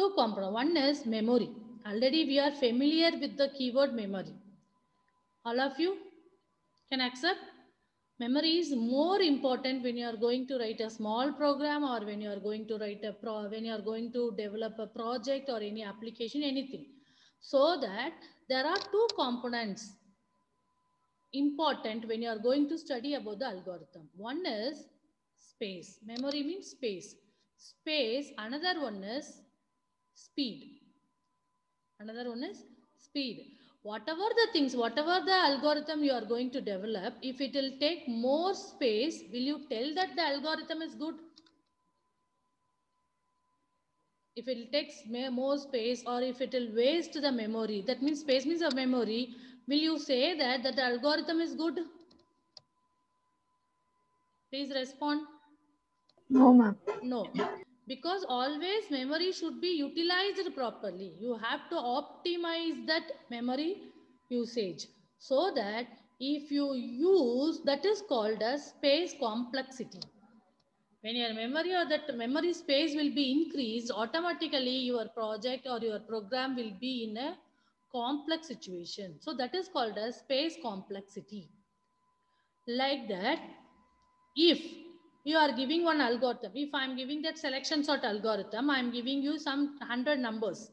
two components. One is memory. Already we are familiar with the keyword memory. All of you can accept? Memory is more important when you are going to write a small program or when you are going to write a pro when you are going to develop a project or any application, anything. So that there are two components important when you are going to study about the algorithm. One is space. Memory means space. Space. Another one is speed. Another one is speed. Whatever the things, whatever the algorithm you are going to develop, if it will take more space, will you tell that the algorithm is good? If it takes more space or if it will waste the memory, that means space means a memory, will you say that, that the algorithm is good? Please respond. No, ma'am. No, because always memory should be utilized properly. You have to optimize that memory usage so that if you use, that is called as space complexity. When your memory or that memory space will be increased, automatically your project or your program will be in a complex situation. So that is called as space complexity. Like that, if you are giving one algorithm, if I'm giving that selection sort algorithm, I'm giving you some 100 numbers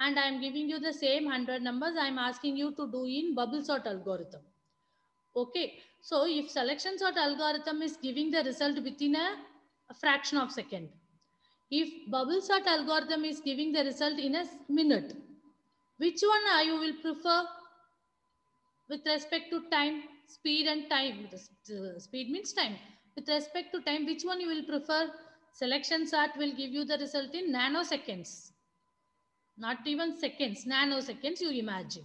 and I'm giving you the same 100 numbers I'm asking you to do in bubble sort algorithm. Okay, so if selection sort algorithm is giving the result within a, a fraction of second, if bubble sort algorithm is giving the result in a minute, which one are you will prefer with respect to time, speed and time? Speed means time. With respect to time, which one you will prefer? Selection sort will give you the result in nanoseconds. Not even seconds, nanoseconds you imagine.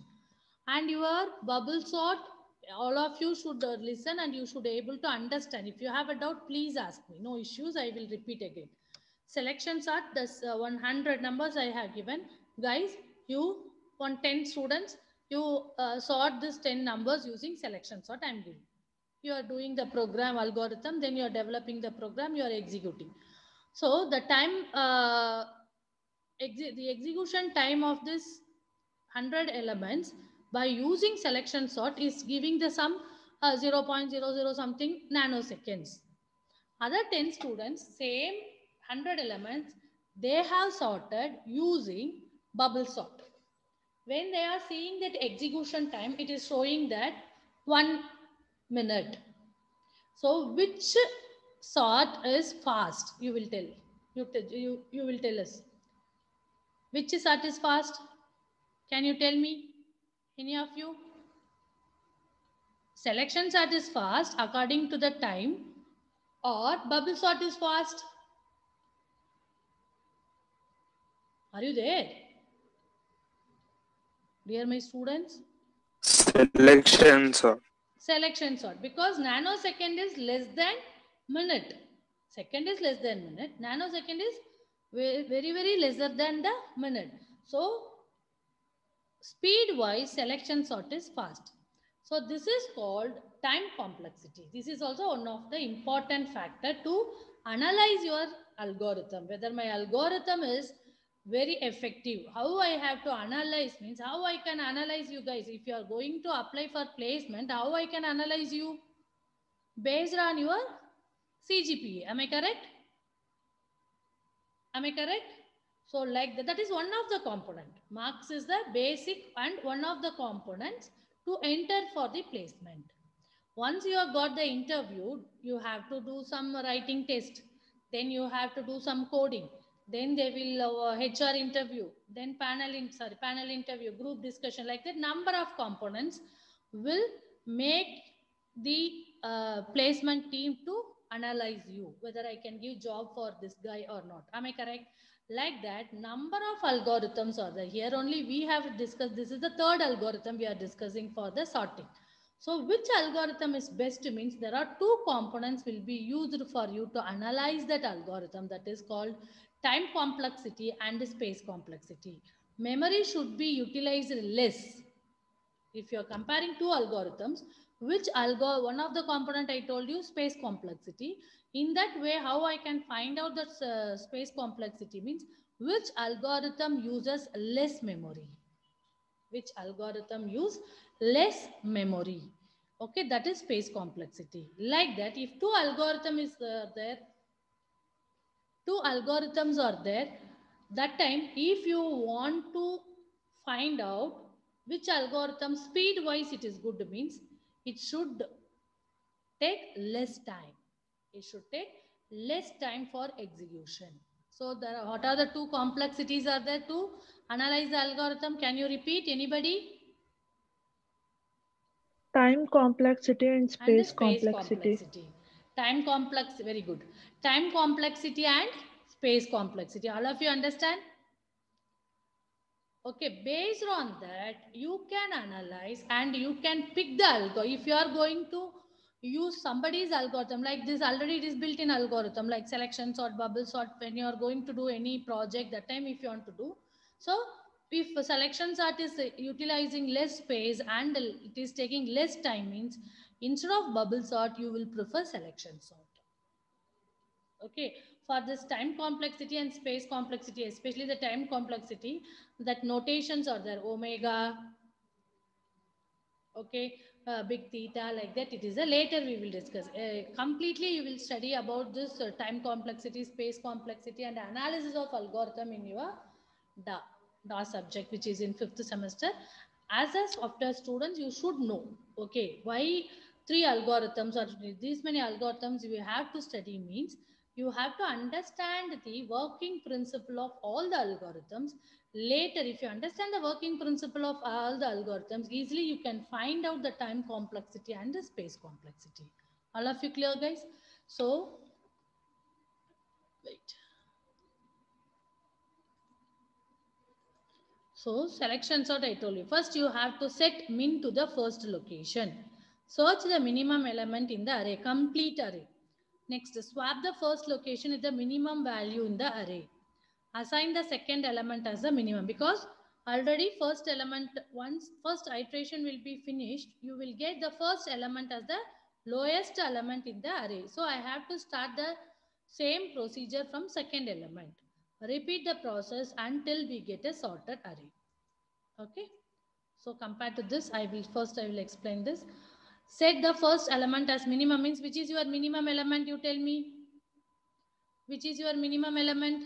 And your bubble sort, all of you should uh, listen and you should able to understand. If you have a doubt, please ask me. No issues, I will repeat again. Selection sort, this uh, 100 numbers I have given. Guys, you want 10 students, you uh, sort this 10 numbers using selection sort I'm giving. You are doing the program algorithm, then you are developing the program, you are executing. So the time, uh, exe the execution time of this 100 elements by using selection sort is giving the sum uh, 0.00 something nanoseconds. Other 10 students, same 100 elements, they have sorted using bubble sort. When they are seeing that execution time, it is showing that one minute. So which sort is fast? You will tell. You, you, you will tell us. Which sort is fast? Can you tell me? Any of you? Selection sort is fast according to the time or bubble sort is fast? Are you there? Dear my students? Selection sort. Selection sort because nanosecond is less than minute. Second is less than minute. Nanosecond is very, very lesser than the minute. So speed wise selection sort is fast. So this is called time complexity. This is also one of the important factor to analyze your algorithm. Whether my algorithm is very effective. How I have to analyze means how I can analyze you guys. If you are going to apply for placement, how I can analyze you based on your CGPA. Am I correct? Am I correct? So like that, that is one of the component. Marks is the basic and one of the components to enter for the placement. Once you have got the interview, you have to do some writing test. Then you have to do some coding. Then they will uh, HR interview. Then panel in sorry panel interview, group discussion. Like that, number of components will make the uh, placement team to analyze you whether I can give job for this guy or not. Am I correct? Like that, number of algorithms are there. Here only we have discussed, this is the third algorithm we are discussing for the sorting. So which algorithm is best means there are two components will be used for you to analyze that algorithm that is called time complexity and space complexity. Memory should be utilized less. If you are comparing two algorithms, which algo, one of the component I told you space complexity. In that way, how I can find out that uh, space complexity means which algorithm uses less memory? Which algorithm use less memory? Okay, that is space complexity. Like that, if two algorithm is uh, there, two algorithms are there, that time if you want to find out which algorithm speed wise it is good means it should take less time. It should take less time for execution. So there are, what are the two complexities are there to analyze the algorithm? Can you repeat anybody? Time complexity and And the space complexity. Time complex, very good. Time complexity and space complexity. All of you understand? Okay, based on that, you can analyze and you can pick the algo. If you are going to use somebody's algorithm, like this already it is built in algorithm, like selection sort, bubble sort, when you are going to do any project, that time if you want to do. So if selection sort is utilizing less space and it is taking less time means instead of bubble sort, you will prefer selection sort. Okay, for this time complexity and space complexity, especially the time complexity, that notations are there, omega, okay, uh, big theta, like that. It is a later we will discuss. Uh, completely you will study about this uh, time complexity, space complexity and analysis of algorithm in your DA, DA subject, which is in fifth semester. As a software students, you should know, okay, why three algorithms or these many algorithms you have to study means you have to understand the working principle of all the algorithms. Later, if you understand the working principle of all the algorithms, easily you can find out the time complexity and the space complexity. All of you clear, guys? So, wait. So, selection sort I told you. First, you have to set min to the first location. Search the minimum element in the array, complete array. Next, swap the first location with the minimum value in the array. Assign the second element as the minimum because already first element, once first iteration will be finished, you will get the first element as the lowest element in the array. So I have to start the same procedure from second element. Repeat the process until we get a sorted array. Okay. So compared to this, I will first I will explain this. Set the first element as minimum means which is your minimum element you tell me. Which is your minimum element?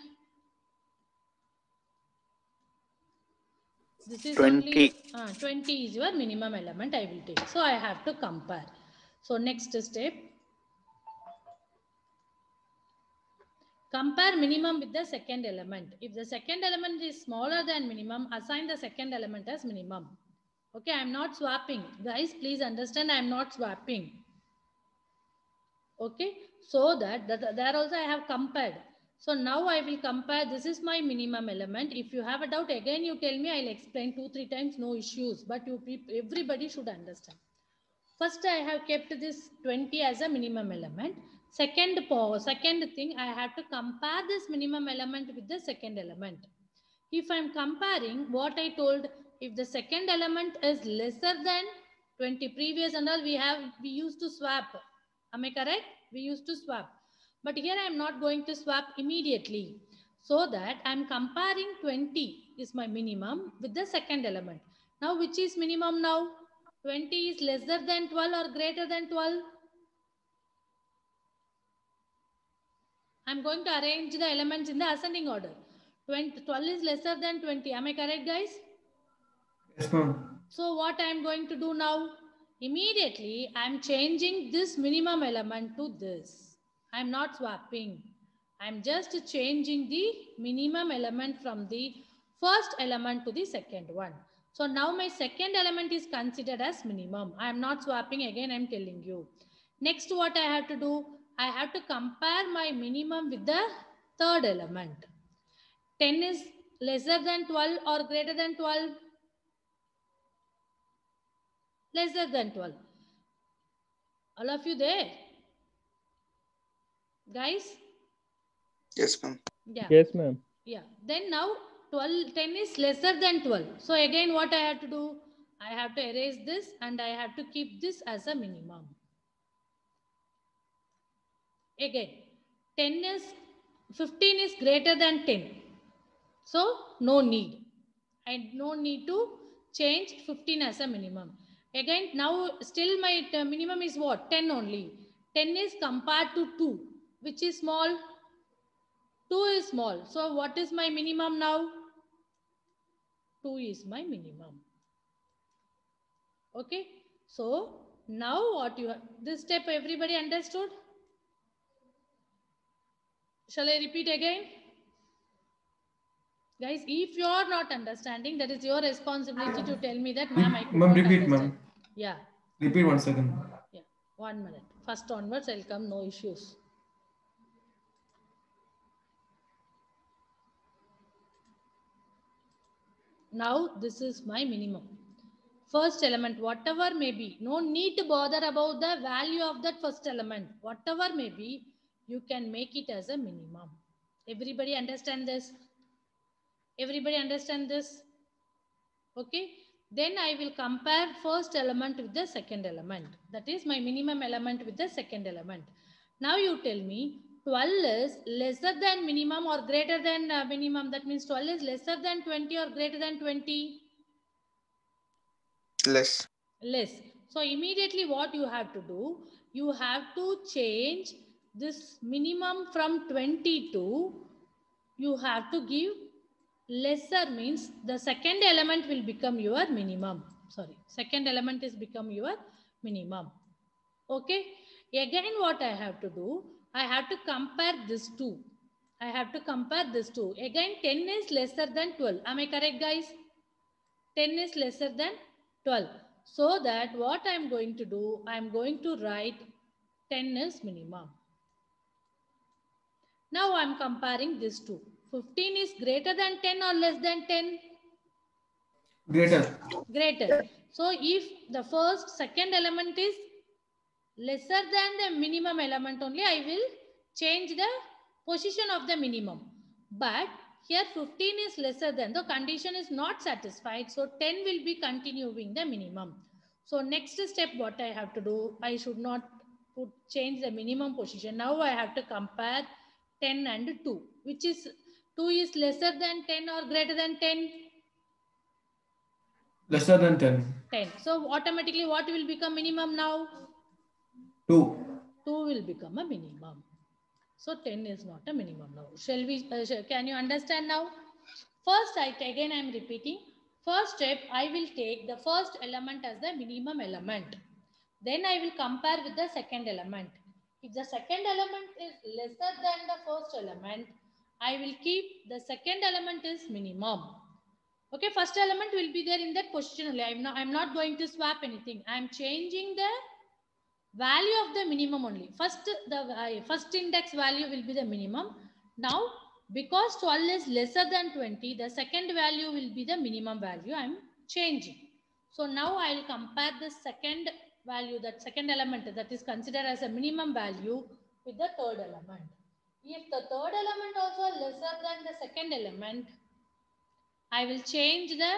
This is 20. only uh, 20 is your minimum element I will take. So I have to compare. So next step. Compare minimum with the second element. If the second element is smaller than minimum, assign the second element as minimum. Okay, I'm not swapping. Guys, please understand I'm not swapping. Okay, so that, that there also I have compared. So now I will compare. This is my minimum element. If you have a doubt, again you tell me. I'll explain two, three times. No issues. But you everybody should understand. First, I have kept this 20 as a minimum element. Second, second thing, I have to compare this minimum element with the second element. If I'm comparing what I told, if the second element is lesser than 20 previous and all, we have, we used to swap. Am I correct? We used to swap. But here I am not going to swap immediately. So that I am comparing 20 is my minimum with the second element. Now, which is minimum now? 20 is lesser than 12 or greater than 12? I'm going to arrange the elements in the ascending order. 20, 12 is lesser than 20. Am I correct, guys? Yes, ma'am. So what I'm going to do now? Immediately, I'm changing this minimum element to this. I'm not swapping. I'm just changing the minimum element from the first element to the second one. So now my second element is considered as minimum. I am not swapping again, I'm telling you. Next, what I have to do? I have to compare my minimum with the third element. 10 is lesser than 12 or greater than 12? Lesser than 12. All of you there? Guys? Yes, ma'am. Yeah. Yes, ma'am. Yeah. Then now 12, 10 is lesser than 12. So again, what I have to do? I have to erase this and I have to keep this as a minimum. Again, 10 is, 15 is greater than 10. So no need. And no need to change 15 as a minimum. Again, now still my minimum is what? 10 only. 10 is compared to 2, which is small. 2 is small. So what is my minimum now? 2 is my minimum. Okay. So now what you have, this step everybody understood? Shall I repeat again? Guys, if you are not understanding, that is your responsibility to tell me that, ma'am, I Ma'am, repeat, ma'am. Yeah, Repeat one second. yeah. One minute. First onwards, I'll come, no issues. Now, this is my minimum. First element, whatever may be, no need to bother about the value of that first element. Whatever may be, you can make it as a minimum. Everybody understand this? Everybody understand this? Okay. Then I will compare first element with the second element. That is my minimum element with the second element. Now you tell me 12 is lesser than minimum or greater than uh, minimum. That means 12 is lesser than 20 or greater than 20 Less. less. So immediately what you have to do, you have to change this minimum from 20 to, you have to give lesser means the second element will become your minimum. Sorry, second element is become your minimum. Okay. Again, what I have to do, I have to compare this two. I have to compare this two. Again, 10 is lesser than 12. Am I correct, guys? 10 is lesser than 12. So that what I'm going to do, I'm going to write 10 is minimum. Now I'm comparing these two. 15 is greater than 10 or less than 10? Greater. Greater. So if the first, second element is lesser than the minimum element only, I will change the position of the minimum. But here 15 is lesser than, the condition is not satisfied. So 10 will be continuing the minimum. So next step what I have to do, I should not put change the minimum position. Now I have to compare 10 and 2, which is 2 is lesser than 10 or greater than 10? Lesser than 10. 10. So automatically what will become minimum now? 2. 2 will become a minimum. So 10 is not a minimum now. Shall we, uh, sh- can you understand now? First, I again I am repeating. First step, I will take the first element as the minimum element. Then I will compare with the second element. If the second element is lesser than the first element, I will keep the second element is minimum. Okay, first element will be there in that position only. I'm not, I'm not going to swap anything. I'm changing the value of the minimum only. First, the uh, first index value will be the minimum. Now, because 12 is lesser than 20, the second value will be the minimum value I'm changing. So now I'll compare the second value, that second element that is considered as a minimum value with the third element. If the third element also lesser than the second element, I will change the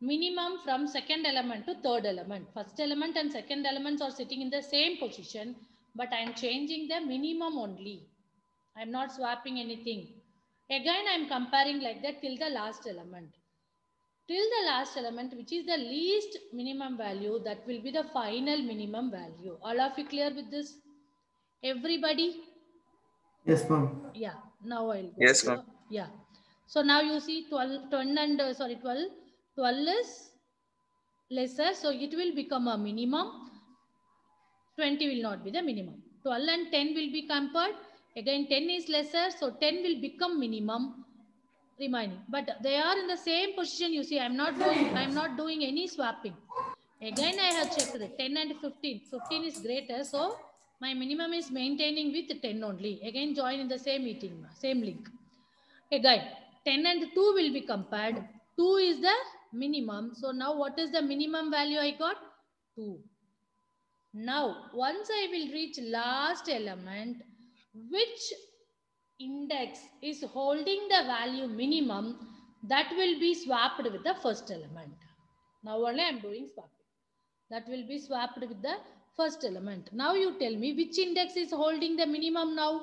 minimum from second element to third element. First element and second elements are sitting in the same position, but I am changing the minimum only. I am not swapping anything. Again, I am comparing like that till the last element. Till the last element, which is the least minimum value, that will be the final minimum value. All of you clear with this? Everybody? Yes, ma'am. Yeah, now I'll go. Yes, ma'am. the- Yeah. So now you see 12, 10 and uh, sorry, 12, 12 is lesser. So it will become a minimum. 20 will not be the minimum. 12 and 10 will be compared. Again, 10 is lesser. So 10 will become minimum remaining. But they are in the same position. You see, I'm not doing, I'm not doing any swapping. Again, I have checked it. 10 and 15. 15 is greater. So my minimum is maintaining with 10 only. Again, join in the same meeting, same link. Again, 10 and 2 will be compared. 2 is the minimum. So now what is the minimum value I got? 2. Now, once I will reach last element, which index is holding the value minimum, that will be swapped with the first element. Now only I am doing swapping. That will be swapped with the first element. Now you tell me which index is holding the minimum now?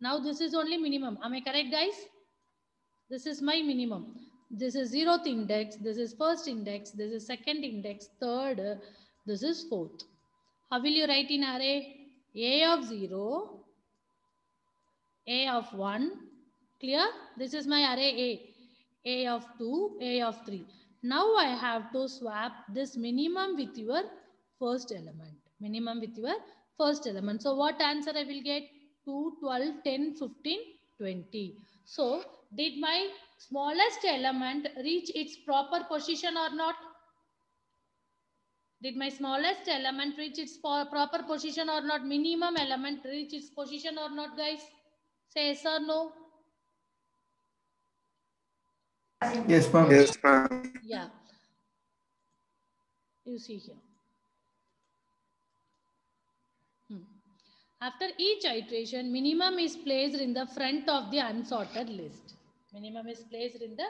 Now this is only minimum. Am I correct guys? This is my minimum. This is zeroth index. This is first index. This is second index. Third. This is fourth. How will you write in array? A of 0, A of 1. Clear? This is my array A. A of 2, A of 3. Now I have to swap this minimum with your first element. Minimum with your first element. So what answer I will get? 2, 12, 10, 15, 20. So did my smallest element reach its proper position or not? Did my smallest element reach its proper position or not? Minimum element reach its position or not, guys? Say yes or no. Yes, ma'am. Yes, ma'am. Yeah. You see here. After each iteration, minimum is placed in the front of the unsorted list. Minimum is placed in the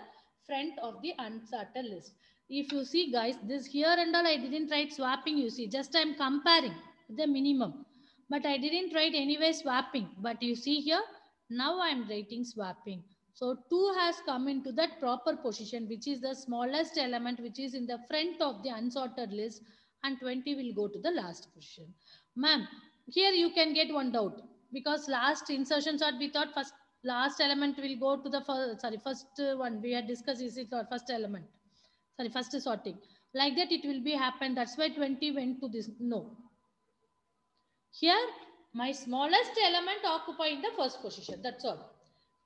front of the unsorted list. If you see guys, this here and all I didn't write swapping, you see, just I'm comparing the minimum. But I didn't write anyway swapping. But you see here, now I'm writing swapping. So 2 has come into that proper position, which is the smallest element, which is in the front of the unsorted list, and 20 will go to the last position. Ma'am, here you can get one doubt because last insertion sort we thought first last element will go to the first, sorry, first one we had discussed is it or first element, sorry, first sorting. Like that it will be happen. That's why 20 went to this. No. Here, my smallest element occupy in the first position. That's all.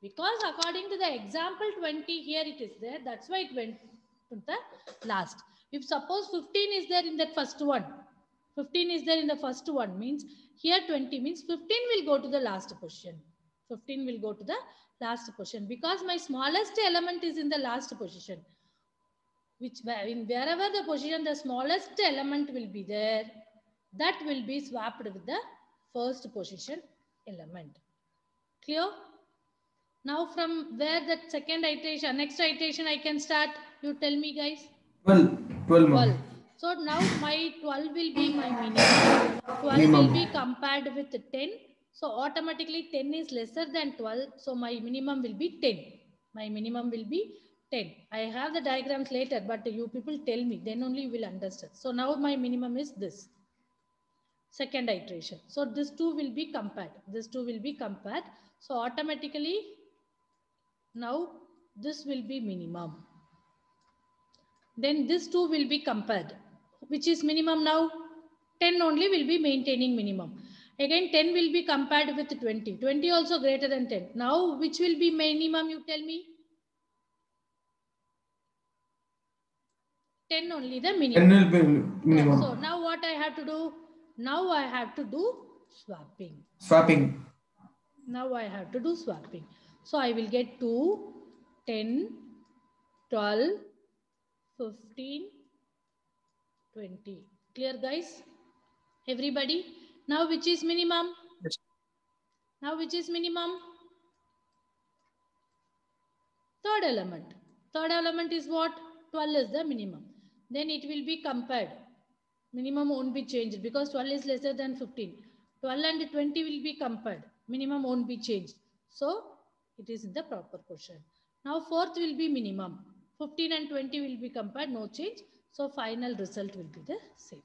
Because according to the example 20, here it is there. That's why it went to the last. If suppose 15 is there in that first one, 15 is there in the first one means here 20 means 15 will go to the last position. 15 will go to the last position because my smallest element is in the last position. Which in wherever the position the smallest element will be there, that will be swapped with the first position element. Clear? Now from where that second iteration, next iteration I can start. You tell me guys. 12. 12, 12. So now my 12 will be my minimum. 12 will be compared with 10. So automatically 10 is lesser than 12. So my minimum will be 10. My minimum will be 10. I have the diagrams later, but you people tell me, then only you will understand. So now my minimum is this. Second iteration. So this two will be compared. This two will be compared. So automatically now this will be minimum. Then this two will be compared. Which is minimum now? 10 only will be maintaining minimum. Again 10 will be compared with 20. 20 also greater than 10. Now which will be minimum you tell me? 10 only the 10 minimum. will be minimum. So now what I have to do? Now I have to do swapping. Swapping. Now I have to do swapping. So I will get 2, 10, 12, 15, 20. Clear guys? Everybody? Now which is minimum? Yes. Now which is minimum? Third element. Third element is what? 12 is the minimum. Then it will be compared. Minimum won't be changed because 12 is lesser than 15. 12 and 20 will be compared. Minimum won't be changed. So it is in the proper portion. Now fourth will be minimum. 15 and 20 will be compared, no change. So final result will be the same.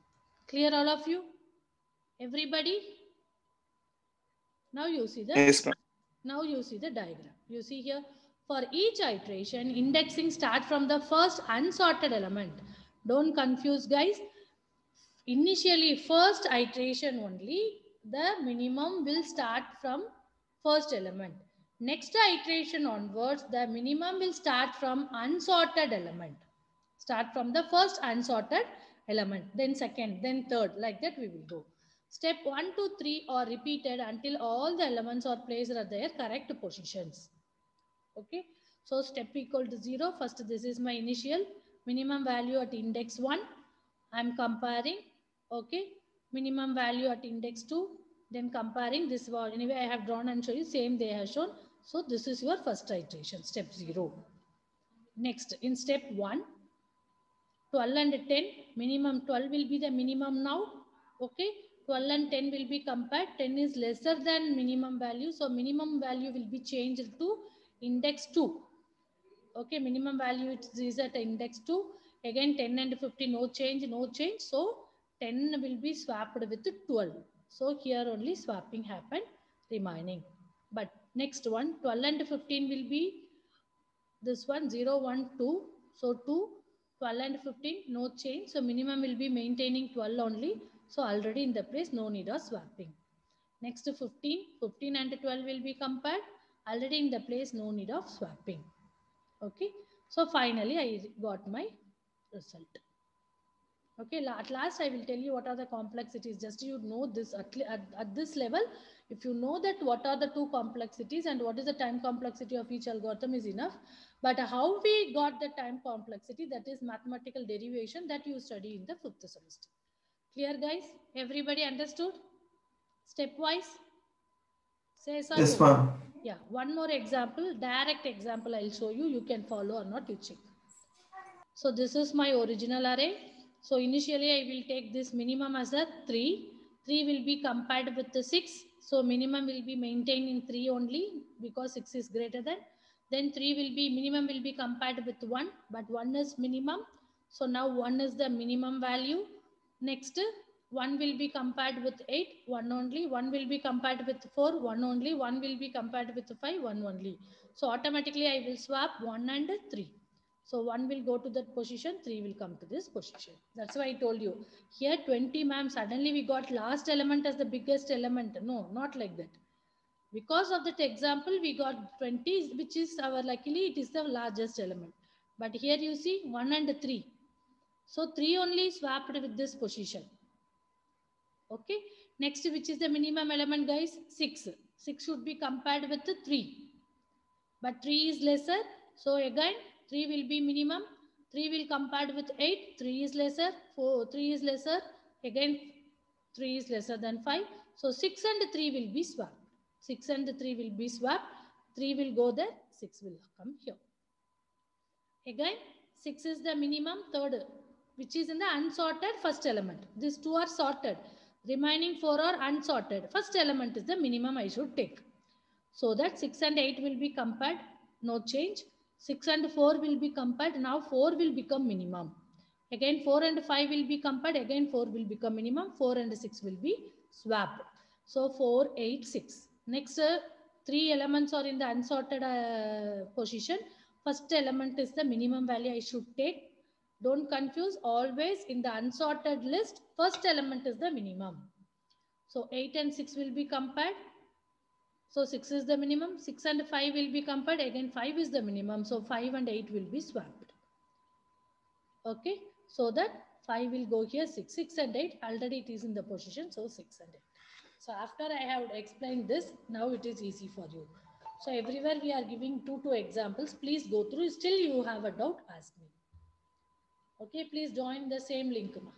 Clear all of you? Everybody? Now you see the Yes, now you see the diagram. You see here, for each iteration, indexing start from the first unsorted element. Don't confuse guys. Initially, first iteration only, the minimum will start from first element. Next iteration onwards, the minimum will start from unsorted element. Start from the first unsorted element, then second, then third, like that we will go. Step 1 to 3 are repeated until all the elements are placed at their correct positions. Okay. So step equal to 0. First, this is my initial minimum value at index 1. I'm comparing. Okay. Minimum value at index 2. Then comparing this one. Anyway, I have drawn and show you same they have shown. So this is your first iteration, step 0. Next, in step 1, 12 and 10, minimum 12 will be the minimum now. Okay. 12 and 10 will be compared. 10 is lesser than minimum value. So minimum value will be changed to index 2. Okay, minimum value it is at index 2. Again, 10 and 50, no change, no change. So 10 will be swapped with 12. So here only swapping happened remaining. But next one, 12 and 15 will be this one 0, 1, 2. So 2, 12 and 15, no change. So minimum will be maintaining 12 only. So already in the place, no need of swapping. Next to 15, 15 and 12 will be compared. Already in the place, no need of swapping. Okay. So finally, I got my result. Okay, at last I will tell you what are the complexities. Just you know this at, at, at this level, if you know that what are the two complexities and what is the time complexity of each algorithm is enough. But how we got the time complexity, that is mathematical derivation that you study in the fifth semester. Clear guys? Everybody understood? Stepwise? Say some. Yes, ma'am. Yeah, one more example, direct example I'll show you. You can follow or not, you check. So this is my original array. So initially I will take this minimum as a 3. 3 will be compared with the 6. So minimum will be maintained in 3 only because 6 is greater than. Then 3 will be, minimum will be compared with 1, but 1 is minimum. So now 1 is the minimum value. Next, 1 will be compared with 8, 1 only. 1 will be compared with 4, 1 only. 1 will be compared with 5, 1 only. So automatically I will swap 1 and 3. So 1 will go to that position, 3 will come to this position. That's why I told you. Here 20 ma'am, suddenly we got last element as the biggest element. No, not like that. Because of that example, we got 20, which is our luckily it is the largest element. But here you see 1 and 3. So 3 only swapped with this position. Okay. Next, which is the minimum element, guys? 6. 6 should be compared with 3. But 3 is lesser. So again, 3 will be minimum. 3 will compared with 8. 3 is lesser. 4, 3 is lesser. Again, 3 is lesser than 5. So 6 and 3 will be swapped. 6 and 3 will be swapped. 3 will go there. 6 will come here. Again, 6 is the minimum. Third, which is in the unsorted first element. These two are sorted. Remaining 4 are unsorted. First element is the minimum I should take. So that 6 and 8 will be compared. No change. 6 and 4 will be compared. Now 4 will become minimum. Again 4 and 5 will be compared. Again 4 will become minimum. 4 and 6 will be swapped. So 4, 8, 6. Next, uh, three elements are in the unsorted uh, position. First element is the minimum value I should take. Don't confuse. Always in the unsorted list, first element is the minimum. So 8 and 6 will be compared. So 6 is the minimum. 6 and 5 will be compared. Again 5 is the minimum. So 5 and 8 will be swapped. Okay. So that 5 will go here. 6, 6 and 8. Already it is in the position. So 6 and 8. So after I have explained this, now it is easy for you. So everywhere we are giving two, two examples. Please go through. Still you have a doubt, ask me. Okay, please join the same link. ma.